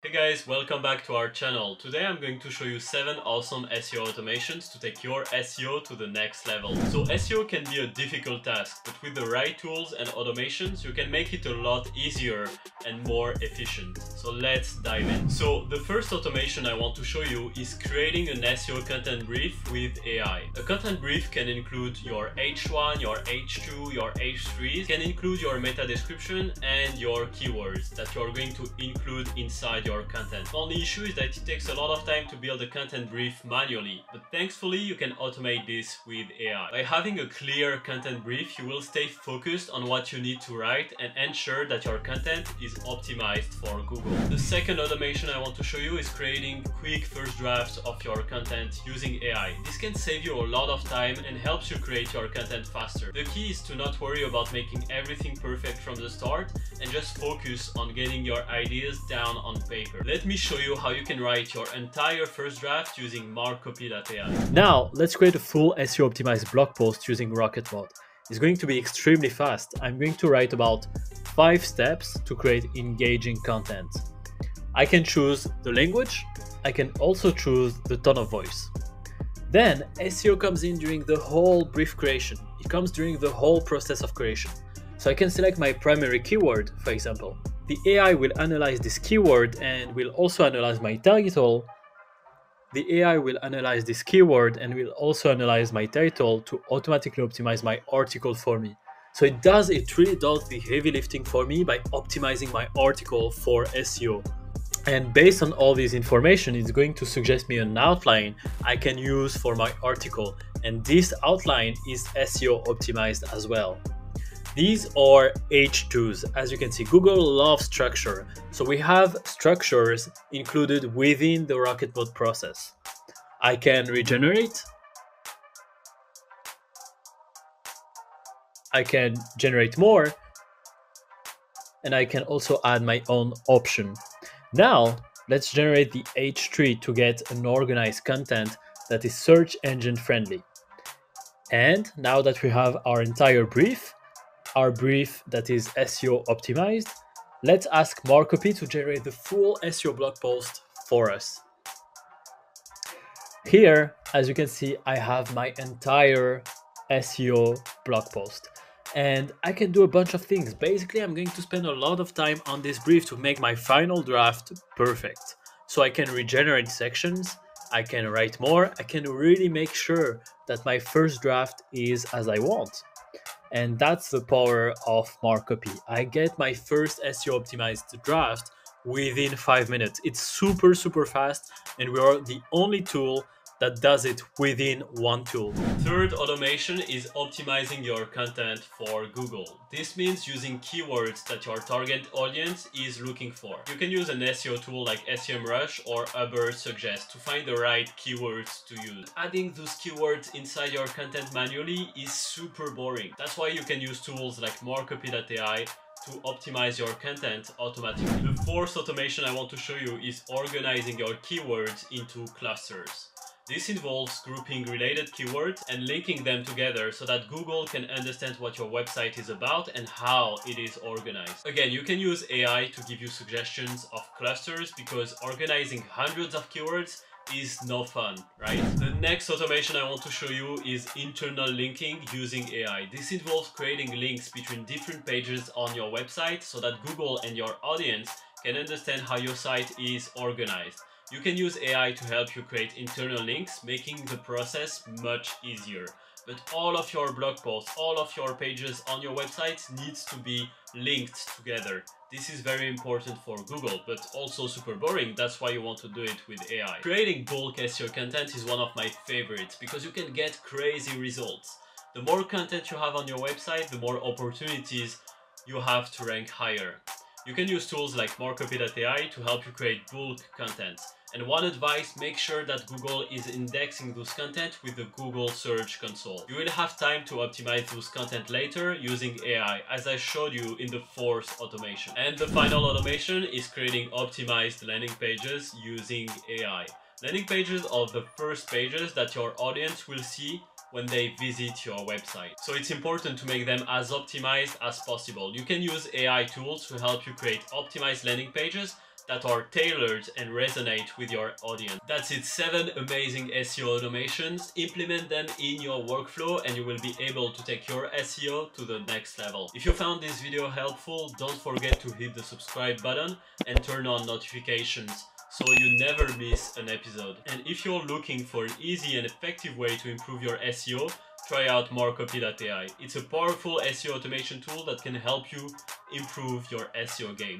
Hey guys, welcome back to our channel. Today I'm going to show you 7 awesome SEO automations to take your SEO to the next level. So SEO can be a difficult task, but with the right tools and automations, you can make it a lot easier and more efficient. So let's dive in. So the first automation I want to show you is creating an SEO content brief with AI. A content brief can include your H1, your H2, your H3, can include your meta description and your keywords that you're going to include inside your content. Only issue is that it takes a lot of time to build a content brief manually, but thankfully you can automate this with AI. By having a clear content brief, you will stay focused on what you need to write and ensure that your content is optimized for Google. The second automation I want to show you is creating quick first drafts of your content using AI. This can save you a lot of time and helps you create your content faster. The key is to not worry about making everything perfect from the start and just focus on getting your ideas down on paper paper. Let me show you how you can write your entire first draft using markcopy.ai. Now, let's create a full SEO optimized blog post using Rocket Mode. It's going to be extremely fast. I'm going to write about five steps to create engaging content. I can choose the language. I can also choose the tone of voice. Then SEO comes in during the whole brief creation. It comes during the whole process of creation. So I can select my primary keyword, for example. The AI will analyze this keyword and will also analyze my title. The AI will analyze this keyword and will also analyze my title to automatically optimize my article for me. So it does, it really does the heavy lifting for me by optimizing my article for SEO. And based on all this information, it's going to suggest me an outline I can use for my article. And this outline is SEO optimized as well. These are H2s. As you can see, Google loves structure. So we have structures included within the Rocket Mode process. I can regenerate. I can generate more. And I can also add my own option. Now, let's generate the H3 to get an organized content that is search engine friendly. And now that we have our entire brief, our brief that is SEO optimized, let's ask Markcopy to generate the full SEO blog post for us. Here, as you can see, I have my entire SEO blog post and I can do a bunch of things. Basically, I'm going to spend a lot of time on this brief to make my final draft perfect. So I can regenerate sections, I can write more, I can really make sure that my first draft is as I want. And that's the power of Markcopy. I get my first SEO optimized draft within five minutes. It's super, super fast, and we are the only tool that does it within one tool. Third automation is optimizing your content for Google. This means using keywords that your target audience is looking for. You can use an SEO tool like SEMrush or Ubersuggest to find the right keywords to use. Adding those keywords inside your content manually is super boring. That's why you can use tools like markcopy.ai to optimize your content automatically. The fourth automation I want to show you is organizing your keywords into clusters. This involves grouping related keywords and linking them together so that Google can understand what your website is about and how it is organized. Again, you can use AI to give you suggestions of clusters because organizing hundreds of keywords is no fun, right? The next automation I want to show you is internal linking using AI. This involves creating links between different pages on your website so that Google and your audience can understand how your site is organized. You can use AI to help you create internal links, making the process much easier. But all of your blog posts, all of your pages on your website needs to be linked together. This is very important for Google, but also super boring. That's why you want to do it with AI. Creating bulk SEO content is one of my favorites because you can get crazy results. The more content you have on your website, the more opportunities you have to rank higher. You can use tools like markcopy.ai to help you create bulk content. And one advice, make sure that Google is indexing those content with the Google Search Console. You will have time to optimize those content later using AI, as I showed you in the fourth automation. And the final automation is creating optimized landing pages using AI. Landing pages are the first pages that your audience will see when they visit your website. So it's important to make them as optimized as possible. You can use AI tools to help you create optimized landing pages that are tailored and resonate with your audience. That's it, seven amazing SEO automations. Implement them in your workflow and you will be able to take your SEO to the next level. If you found this video helpful, don't forget to hit the subscribe button and turn on notifications so you never miss an episode. And if you're looking for an easy and effective way to improve your SEO, try out markcopy.ai. It's a powerful SEO automation tool that can help you improve your SEO game.